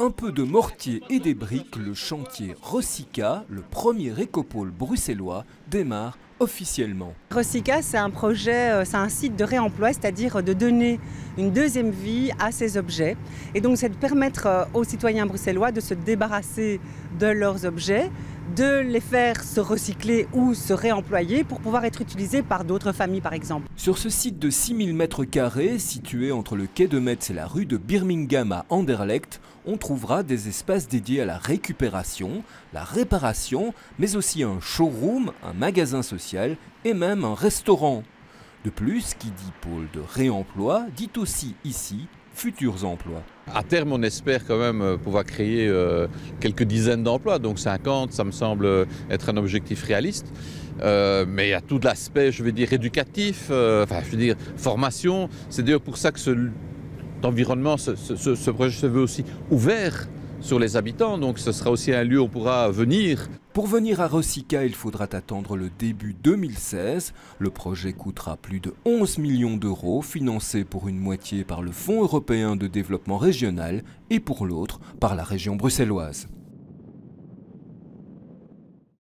un peu de mortier et des briques, le chantier Rossica, le premier écopôle bruxellois, démarre officiellement. Rossica, c'est un projet, euh, c'est un site de réemploi, c'est-à-dire de donner une deuxième vie à ces objets. Et donc, c'est de permettre euh, aux citoyens bruxellois de se débarrasser de leurs objets, de les faire se recycler ou se réemployer pour pouvoir être utilisés par d'autres familles par exemple. Sur ce site de 6000 m2 situé entre le quai de Metz et la rue de Birmingham à Anderlecht, on trouvera des espaces dédiés à la récupération, la réparation, mais aussi un showroom, un magasin social et même un restaurant. De plus, qui dit pôle de réemploi dit aussi ici futurs emplois. À terme, on espère quand même euh, pouvoir créer euh, quelques dizaines d'emplois, donc 50, ça me semble être un objectif réaliste. Euh, mais il y a tout l'aspect, je vais dire, éducatif, enfin, je veux dire, formation. C'est d'ailleurs pour ça que ce, environnement, ce projet se veut aussi ouvert sur les habitants, donc ce sera aussi un lieu où on pourra venir. Pour venir à Rossica, il faudra attendre le début 2016. Le projet coûtera plus de 11 millions d'euros, financé pour une moitié par le Fonds européen de développement régional et pour l'autre par la région bruxelloise.